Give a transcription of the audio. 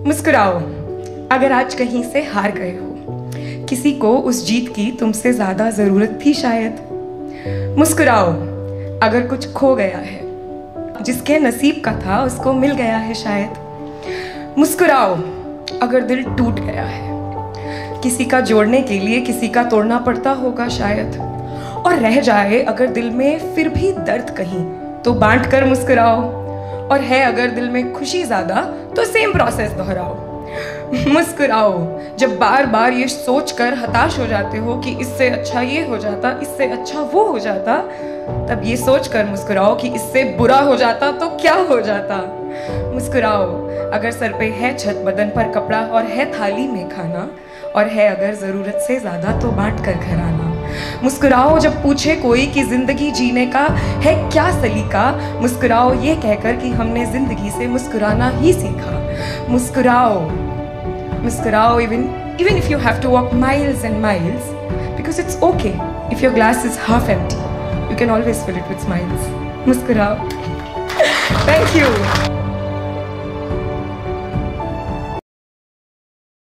मुस्कुराओ। अगर आज कहीं से हार गए हो, किसी को उस जीत की तुमसे ज़्यादा ज़रूरत थी शायद। मुस्कुराओ, अगर कुछ खो गया है, जिसके नसीब का था उसको मिल गया है शायद। मुस्कुराओ, अगर दिल टूट गया है, किसी का जोड़ने के लिए किसी का तोड़ना पड़ता होगा शायद। और रह जाए अगर दिल में फिर भी दर्द कहीं तो बांट कर मुस्कुराओ। और है अगर दिल में खुशी ज़्यादा तो सेम प्रोसेस दोहराओ। मुस्कुराओ, जब बार बार ये सोच कर हताश हो जाते हो कि इससे अच्छा ये हो जाता, इससे अच्छा वो हो जाता, तब ये सोच कर मुस्कुराओ कि इससे बुरा हो जाता तो क्या हो जाता। मुस्कुराओ, अगर सर पे है छत बदन पर कपड़ा और है थाली में खाना, और है अगर ज़रूरत से ज़्यादा तो बांट कर घर आना। मुस्कुराओ जब पूछे कोई कि ज़िंदगी जीने का है क्या सलीका। मुस्कुराओ ये कहकर कि हमने ज़िंदगी से मुस्कुराना ही सीखा। मुस्कुराओ मुस्कुराओ even even if you have to walk miles and miles because it's okay if your glass is half empty you can always fill it with smiles मुस्कुराओ thank you